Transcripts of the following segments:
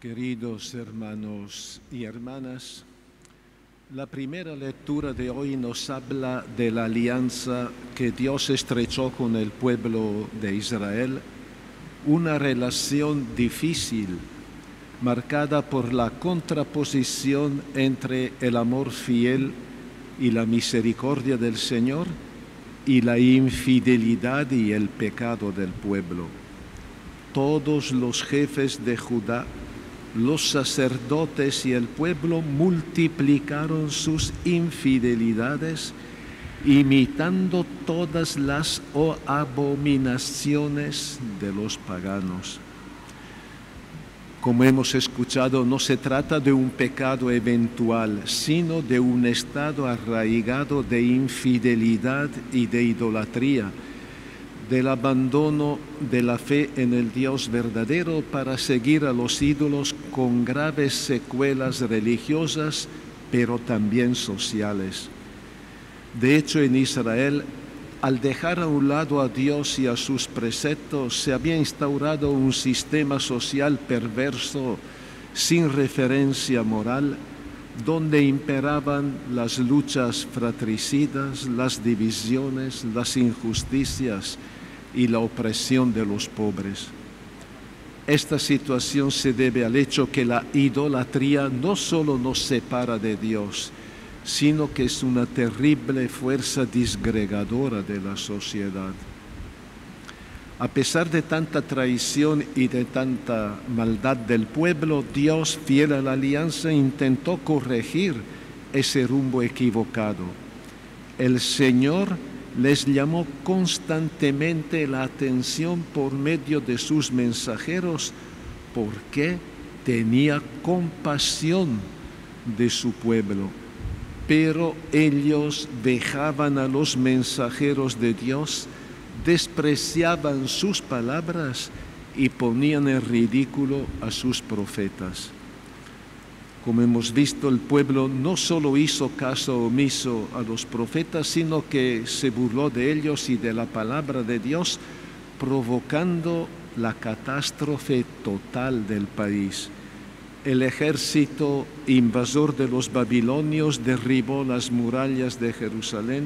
Queridos hermanos y hermanas, la primera lectura de hoy nos habla de la alianza que Dios estrechó con el pueblo de Israel, una relación difícil, marcada por la contraposición entre el amor fiel y la misericordia del Señor y la infidelidad y el pecado del pueblo. Todos los jefes de Judá los sacerdotes y el pueblo multiplicaron sus infidelidades, imitando todas las abominaciones de los paganos. Como hemos escuchado, no se trata de un pecado eventual, sino de un estado arraigado de infidelidad y de idolatría del abandono de la fe en el Dios verdadero para seguir a los ídolos con graves secuelas religiosas, pero también sociales. De hecho, en Israel, al dejar a un lado a Dios y a sus preceptos, se había instaurado un sistema social perverso sin referencia moral, donde imperaban las luchas fratricidas, las divisiones, las injusticias, y la opresión de los pobres. Esta situación se debe al hecho que la idolatría no solo nos separa de Dios, sino que es una terrible fuerza disgregadora de la sociedad. A pesar de tanta traición y de tanta maldad del pueblo, Dios, fiel a la alianza, intentó corregir ese rumbo equivocado. El Señor les llamó constantemente la atención por medio de sus mensajeros porque tenía compasión de su pueblo. Pero ellos dejaban a los mensajeros de Dios, despreciaban sus palabras y ponían en ridículo a sus profetas. Como hemos visto, el pueblo no solo hizo caso omiso a los profetas, sino que se burló de ellos y de la palabra de Dios, provocando la catástrofe total del país. El ejército invasor de los babilonios derribó las murallas de Jerusalén,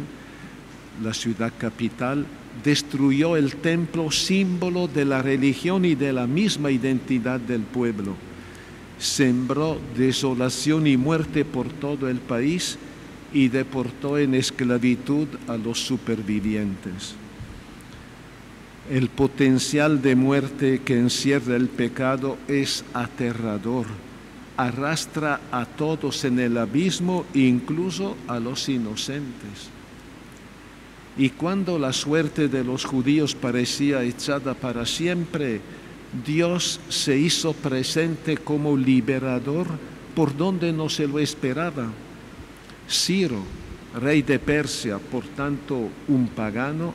la ciudad capital, destruyó el templo, símbolo de la religión y de la misma identidad del pueblo sembró desolación y muerte por todo el país y deportó en esclavitud a los supervivientes. El potencial de muerte que encierra el pecado es aterrador, arrastra a todos en el abismo, incluso a los inocentes. Y cuando la suerte de los judíos parecía echada para siempre, Dios se hizo presente como liberador por donde no se lo esperaba. Ciro, rey de Persia, por tanto un pagano,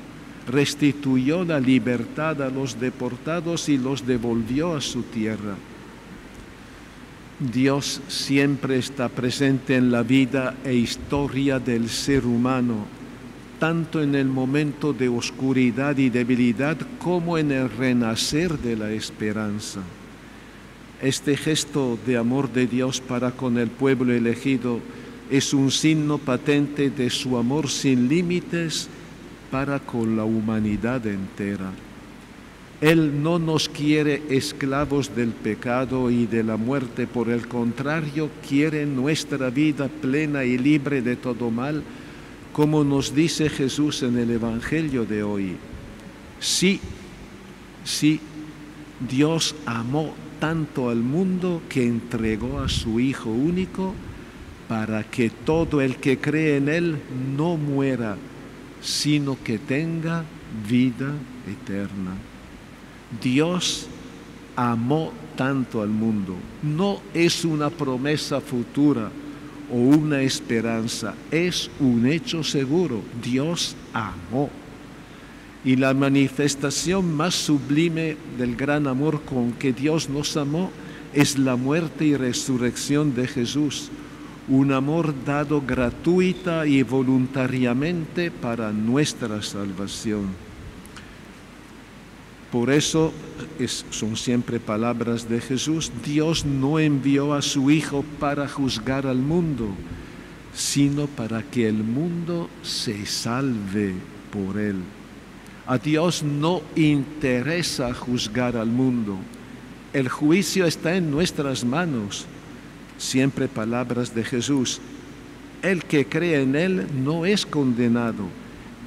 restituyó la libertad a los deportados y los devolvió a su tierra. Dios siempre está presente en la vida e historia del ser humano tanto en el momento de oscuridad y debilidad como en el renacer de la esperanza. Este gesto de amor de Dios para con el pueblo elegido es un signo patente de su amor sin límites para con la humanidad entera. Él no nos quiere esclavos del pecado y de la muerte, por el contrario, quiere nuestra vida plena y libre de todo mal, como nos dice Jesús en el Evangelio de hoy. Sí, sí, Dios amó tanto al mundo que entregó a su Hijo único para que todo el que cree en Él no muera, sino que tenga vida eterna. Dios amó tanto al mundo. No es una promesa futura o una esperanza, es un hecho seguro. Dios amó. Y la manifestación más sublime del gran amor con que Dios nos amó es la muerte y resurrección de Jesús, un amor dado gratuita y voluntariamente para nuestra salvación. Por eso son siempre palabras de Jesús. Dios no envió a su Hijo para juzgar al mundo, sino para que el mundo se salve por él. A Dios no interesa juzgar al mundo. El juicio está en nuestras manos. Siempre palabras de Jesús. El que cree en Él no es condenado.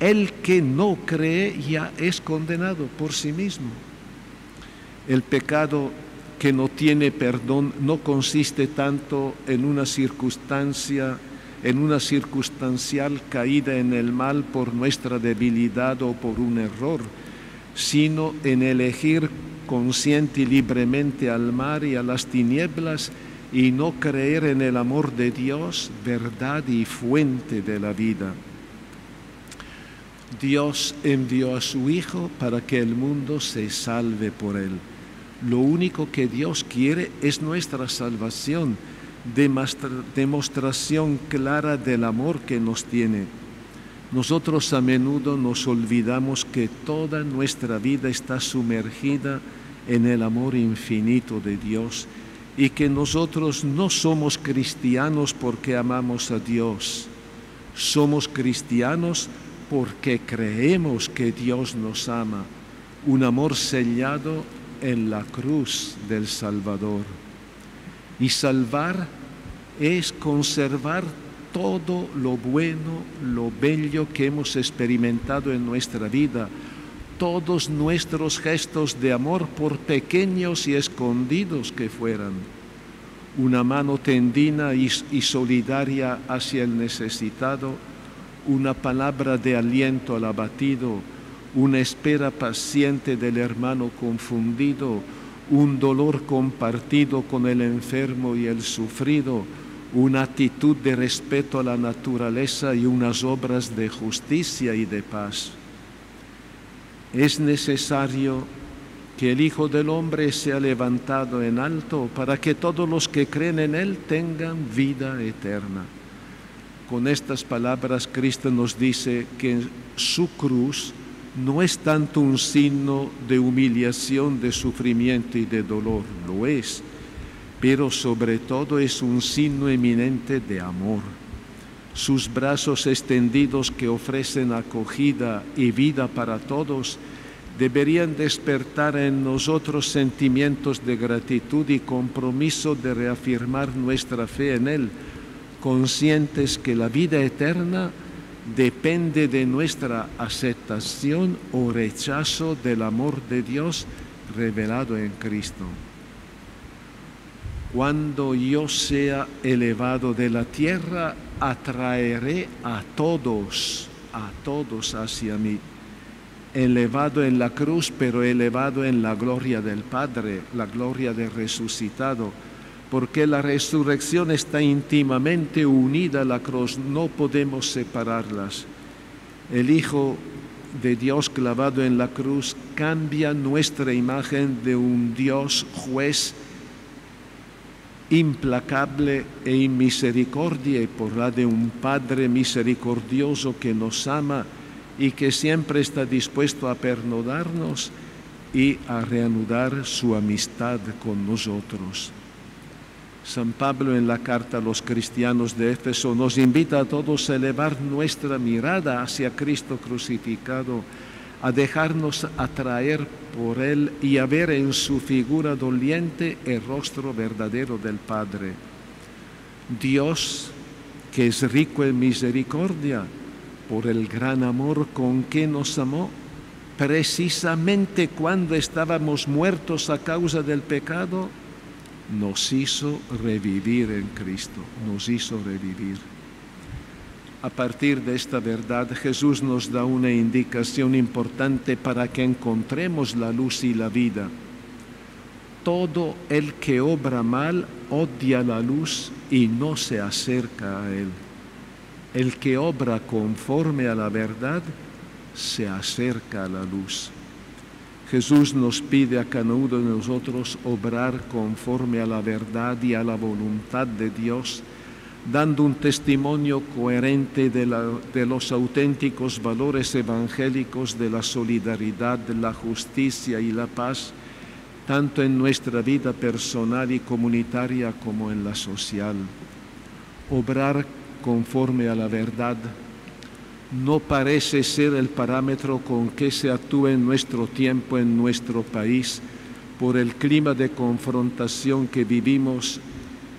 El que no cree ya es condenado por sí mismo. El pecado que no tiene perdón no consiste tanto en una circunstancia, en una circunstancial caída en el mal por nuestra debilidad o por un error, sino en elegir consciente y libremente al mar y a las tinieblas y no creer en el amor de Dios, verdad y fuente de la vida. Dios envió a su Hijo para que el mundo se salve por él. Lo único que Dios quiere es nuestra salvación, demostración clara del amor que nos tiene. Nosotros a menudo nos olvidamos que toda nuestra vida está sumergida en el amor infinito de Dios y que nosotros no somos cristianos porque amamos a Dios, somos cristianos porque creemos que Dios nos ama, un amor sellado en la cruz del Salvador. Y salvar es conservar todo lo bueno, lo bello que hemos experimentado en nuestra vida, todos nuestros gestos de amor, por pequeños y escondidos que fueran. Una mano tendina y, solidaria hacia el necesitado, una palabra de aliento al abatido, una espera paciente del hermano confundido, un dolor compartido con el enfermo y el sufrido, una actitud de respeto a la naturaleza y unas obras de justicia y de paz. Es necesario que el Hijo del Hombre sea levantado en alto para que todos los que creen en Él tengan vida eterna. Con estas palabras Cristo nos dice que su cruz no es tanto un signo de humillación, de sufrimiento y de dolor, lo es, pero sobre todo es un signo eminente de amor. Sus brazos extendidos que ofrecen acogida y vida para todos deberían despertar en nosotros sentimientos de gratitud y compromiso de reafirmar nuestra fe en Él, conscientes que la vida eterna depende de nuestra aceptación o rechazo del amor de Dios revelado en Cristo. Cuando yo sea elevado de la tierra, atraeré a todos, a todos hacia mí. Elevado en la cruz, pero elevado en la gloria del Padre, la gloria del resucitado porque la resurrección está íntimamente unida a la cruz, no podemos separarlas. El Hijo de Dios clavado en la cruz cambia nuestra imagen de un Dios juez implacable e inmisericordia y por la de un Padre misericordioso que nos ama y que siempre está dispuesto a perdonarnos y a reanudar su amistad con nosotros. San Pablo en la carta a los cristianos de Éfeso nos invita a todos a elevar nuestra mirada hacia Cristo crucificado, a dejarnos atraer por Él y a ver en su figura doliente el rostro verdadero del Padre. Dios, que es rico en misericordia, por el gran amor con que nos amó, precisamente cuando estábamos muertos a causa del pecado, nos hizo revivir en Cristo, nos hizo revivir. A partir de esta verdad, Jesús nos da una indicación importante para que encontremos la luz y la vida. Todo el que obra mal odia la luz y no se acerca a él. El que obra conforme a la verdad se acerca a la luz. Jesús nos pide a cada uno de nosotros obrar conforme a la verdad y a la voluntad de Dios, dando un testimonio coherente de, de, los auténticos valores evangélicos de la solidaridad, la justicia y la paz, tanto en nuestra vida personal y comunitaria como en la social. Obrar conforme a la verdad no parece ser el parámetro con que se actúa en nuestro tiempo, en nuestro país, por el clima de confrontación que vivimos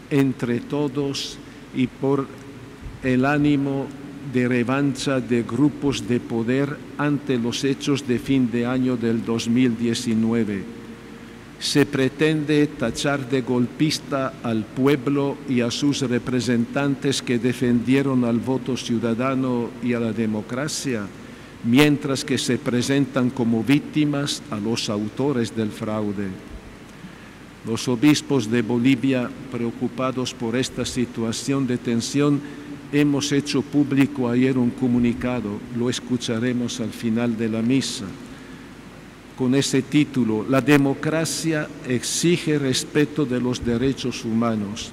entre todos y por el ánimo de revancha de grupos de poder ante los hechos de fin de año del 2019 se pretende tachar de golpista al pueblo y a sus representantes que defendieron al voto ciudadano y a la democracia, mientras que se presentan como víctimas a los autores del fraude. Los obispos de Bolivia, preocupados por esta situación de tensión, hemos hecho público ayer un comunicado, lo escucharemos al final de la misa con ese título, La democracia exige respeto de los derechos humanos.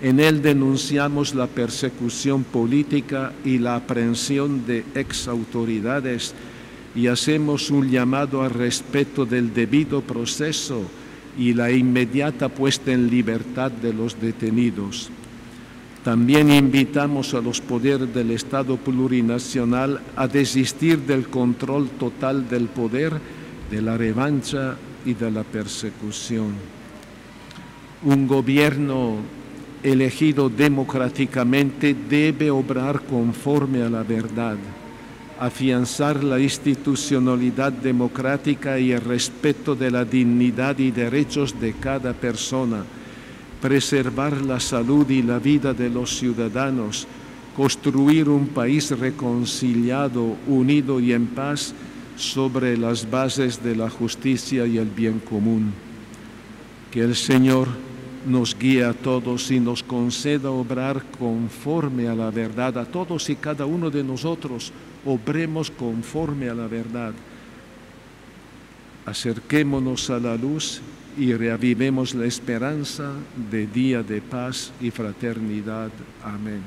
En él denunciamos la persecución política y la aprehensión de exautoridades y hacemos un llamado al respeto del debido proceso y la inmediata puesta en libertad de los detenidos. También invitamos a los poderes del Estado plurinacional a desistir del control total del poder de la revancha y de la persecución. Un gobierno elegido democráticamente debe obrar conforme a la verdad, afianzar la institucionalidad democrática y el respeto de la dignidad y derechos de cada persona, preservar la salud y la vida de los ciudadanos, construir un país reconciliado, unido y en paz, sobre las bases de la justicia y el bien común. Que el Señor nos guíe a todos y nos conceda obrar conforme a la verdad. A todos y cada uno de nosotros obremos conforme a la verdad. Acerquémonos a la luz y reavivemos la esperanza de día de paz y fraternidad. Amén.